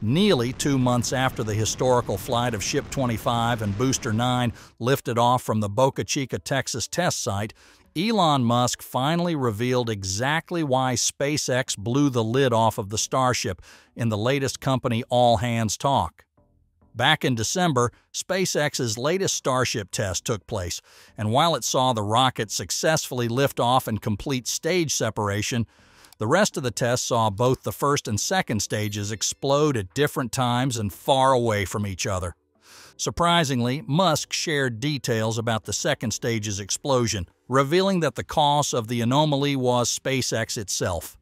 Nearly two months after the historical flight of Ship 25 and Booster 9 lifted off from the Boca Chica, Texas test site, Elon Musk finally revealed exactly why SpaceX blew the lid off of the Starship in the latest company all hands talk. Back in December, SpaceX's latest Starship test took place, and while it saw the rocket successfully lift off and complete stage separation, the rest of the test saw both the first and second stages explode at different times and far away from each other. Surprisingly, Musk shared details about the second stage's explosion, revealing that the cause of the anomaly was SpaceX itself.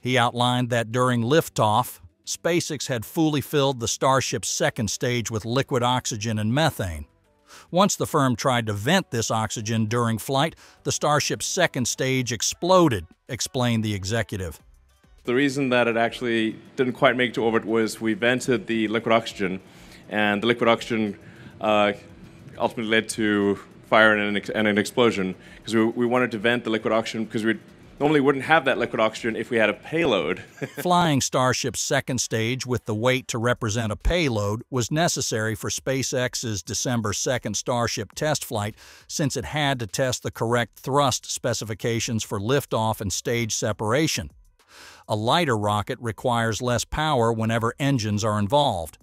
He outlined that during liftoff, SpaceX had fully filled the Starship's second stage with liquid oxygen and methane. Once the firm tried to vent this oxygen during flight, the Starship's second stage exploded, explained the executive. The reason that it actually didn't quite make it to orbit was we vented the liquid oxygen, and the liquid oxygen uh, ultimately led to fire and an, and an explosion because we, we wanted to vent the liquid oxygen because we normally wouldn't have that liquid oxygen if we had a payload. Flying Starship's second stage with the weight to represent a payload was necessary for SpaceX's December 2nd Starship test flight since it had to test the correct thrust specifications for liftoff and stage separation. A lighter rocket requires less power whenever engines are involved.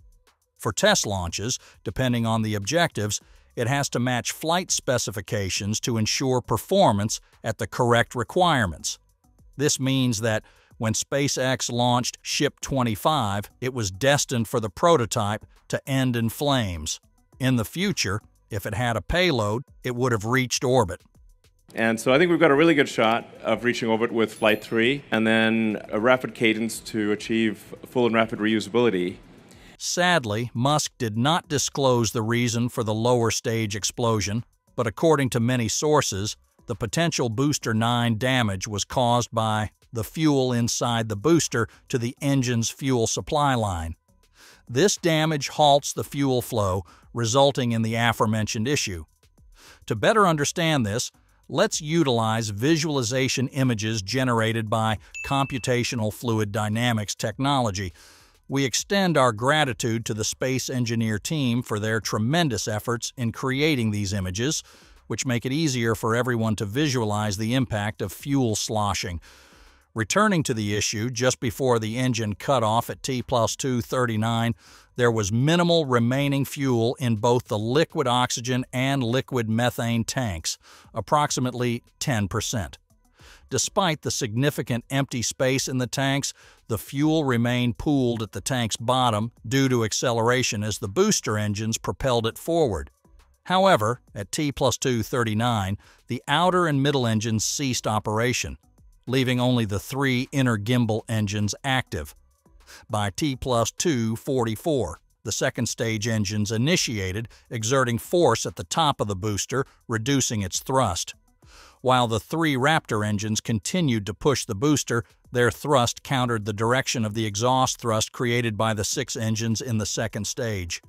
For test launches, depending on the objectives, it has to match flight specifications to ensure performance at the correct requirements. This means that when SpaceX launched Ship 25, it was destined for the prototype to end in flames. In the future, if it had a payload, it would have reached orbit. And so I think we've got a really good shot of reaching orbit with Flight 3 and then a rapid cadence to achieve full and rapid reusability Sadly, Musk did not disclose the reason for the lower stage explosion, but according to many sources, the potential Booster 9 damage was caused by the fuel inside the booster to the engine's fuel supply line. This damage halts the fuel flow, resulting in the aforementioned issue. To better understand this, let's utilize visualization images generated by computational fluid dynamics technology we extend our gratitude to the Space Engineer team for their tremendous efforts in creating these images, which make it easier for everyone to visualize the impact of fuel sloshing. Returning to the issue, just before the engine cut off at T plus 239, there was minimal remaining fuel in both the liquid oxygen and liquid methane tanks, approximately 10%. Despite the significant empty space in the tanks, the fuel remained pooled at the tank's bottom due to acceleration as the booster engines propelled it forward. However, at T plus 239, the outer and middle engines ceased operation, leaving only the three inner gimbal engines active. By T plus 244, the second stage engines initiated, exerting force at the top of the booster, reducing its thrust. While the three Raptor engines continued to push the booster, their thrust countered the direction of the exhaust thrust created by the six engines in the second stage.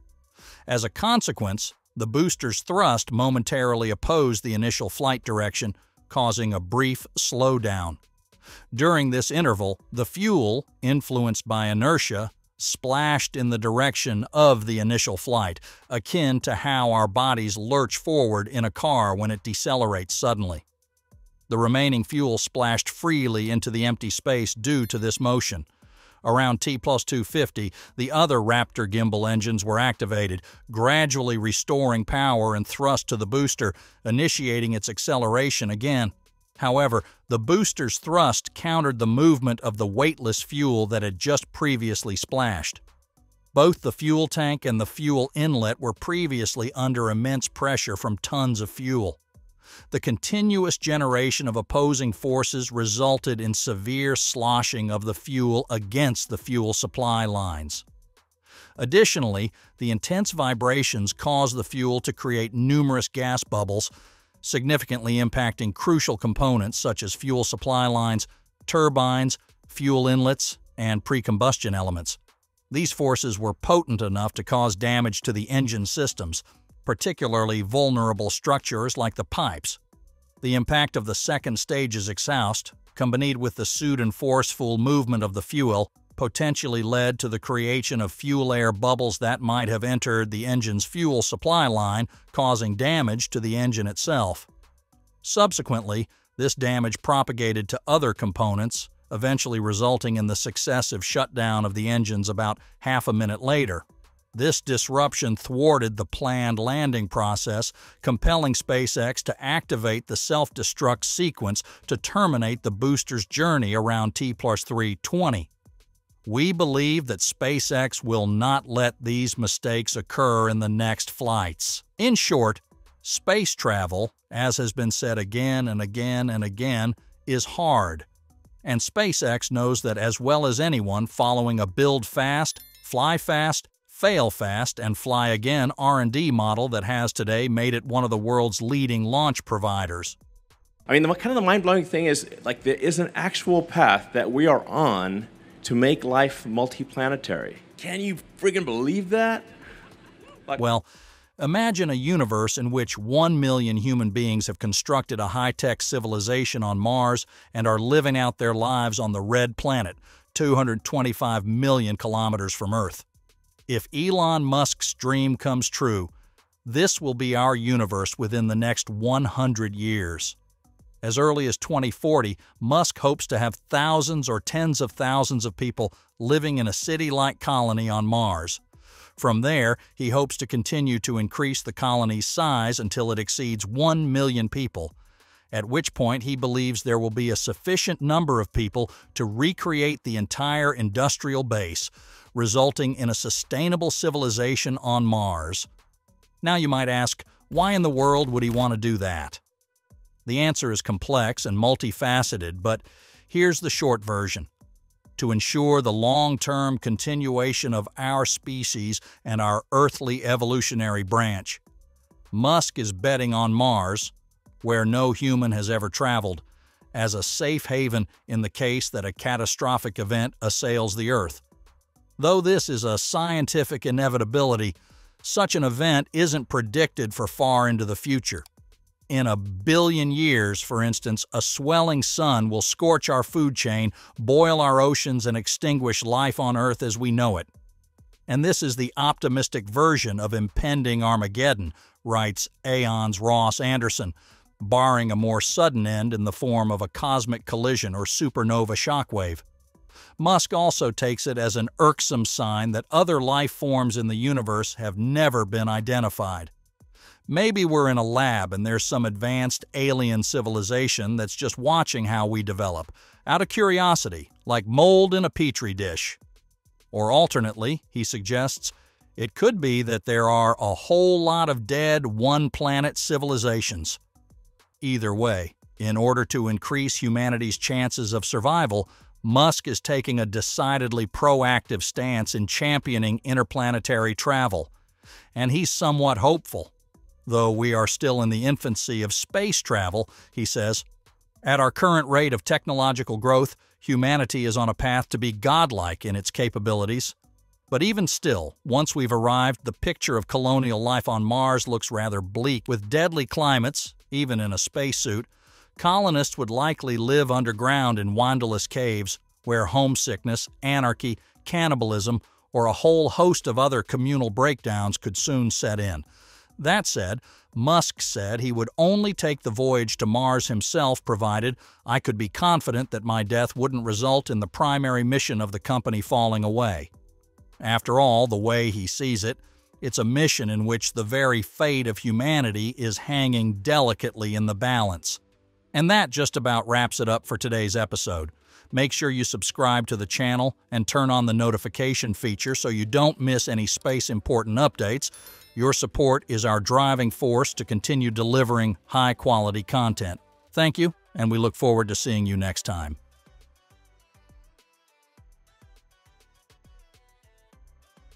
As a consequence, the booster's thrust momentarily opposed the initial flight direction, causing a brief slowdown. During this interval, the fuel, influenced by inertia, splashed in the direction of the initial flight, akin to how our bodies lurch forward in a car when it decelerates suddenly. The remaining fuel splashed freely into the empty space due to this motion. Around T plus 250, the other Raptor gimbal engines were activated, gradually restoring power and thrust to the booster, initiating its acceleration again. However, the booster's thrust countered the movement of the weightless fuel that had just previously splashed. Both the fuel tank and the fuel inlet were previously under immense pressure from tons of fuel the continuous generation of opposing forces resulted in severe sloshing of the fuel against the fuel supply lines. Additionally, the intense vibrations caused the fuel to create numerous gas bubbles, significantly impacting crucial components such as fuel supply lines, turbines, fuel inlets, and pre-combustion elements. These forces were potent enough to cause damage to the engine systems, particularly vulnerable structures like the pipes. The impact of the second stage's exhaust, combined with the suit and forceful movement of the fuel, potentially led to the creation of fuel air bubbles that might have entered the engine's fuel supply line, causing damage to the engine itself. Subsequently, this damage propagated to other components, eventually resulting in the successive shutdown of the engines about half a minute later. This disruption thwarted the planned landing process, compelling SpaceX to activate the self destruct sequence to terminate the booster's journey around T plus 320. We believe that SpaceX will not let these mistakes occur in the next flights. In short, space travel, as has been said again and again and again, is hard. And SpaceX knows that as well as anyone following a build fast, fly fast, fail fast and fly again R&D model that has today made it one of the world's leading launch providers. I mean, the kind of the mind-blowing thing is like there is an actual path that we are on to make life multiplanetary. Can you friggin' believe that? Like, well, imagine a universe in which 1 million human beings have constructed a high-tech civilization on Mars and are living out their lives on the red planet, 225 million kilometers from Earth. If Elon Musk's dream comes true, this will be our universe within the next 100 years. As early as 2040, Musk hopes to have thousands or tens of thousands of people living in a city-like colony on Mars. From there, he hopes to continue to increase the colony's size until it exceeds 1 million people, at which point he believes there will be a sufficient number of people to recreate the entire industrial base, resulting in a sustainable civilization on Mars. Now you might ask, why in the world would he want to do that? The answer is complex and multifaceted, but here's the short version. To ensure the long-term continuation of our species and our earthly evolutionary branch. Musk is betting on Mars, where no human has ever traveled, as a safe haven in the case that a catastrophic event assails the Earth. Though this is a scientific inevitability, such an event isn't predicted for far into the future. In a billion years, for instance, a swelling sun will scorch our food chain, boil our oceans, and extinguish life on Earth as we know it. And this is the optimistic version of impending Armageddon, writes Aeon's Ross Anderson, barring a more sudden end in the form of a cosmic collision or supernova shockwave. Musk also takes it as an irksome sign that other life forms in the universe have never been identified. Maybe we're in a lab and there's some advanced alien civilization that's just watching how we develop, out of curiosity, like mold in a petri dish. Or alternately, he suggests, it could be that there are a whole lot of dead one-planet civilizations. Either way, in order to increase humanity's chances of survival, Musk is taking a decidedly proactive stance in championing interplanetary travel, and he's somewhat hopeful. Though we are still in the infancy of space travel, he says, at our current rate of technological growth, humanity is on a path to be godlike in its capabilities. But even still, once we've arrived, the picture of colonial life on Mars looks rather bleak, with deadly climates, even in a spacesuit, colonists would likely live underground in windowless caves where homesickness, anarchy, cannibalism, or a whole host of other communal breakdowns could soon set in. That said, Musk said he would only take the voyage to Mars himself provided I could be confident that my death wouldn't result in the primary mission of the company falling away. After all, the way he sees it, it's a mission in which the very fate of humanity is hanging delicately in the balance. And that just about wraps it up for today's episode. Make sure you subscribe to the channel and turn on the notification feature so you don't miss any space important updates. Your support is our driving force to continue delivering high quality content. Thank you, and we look forward to seeing you next time.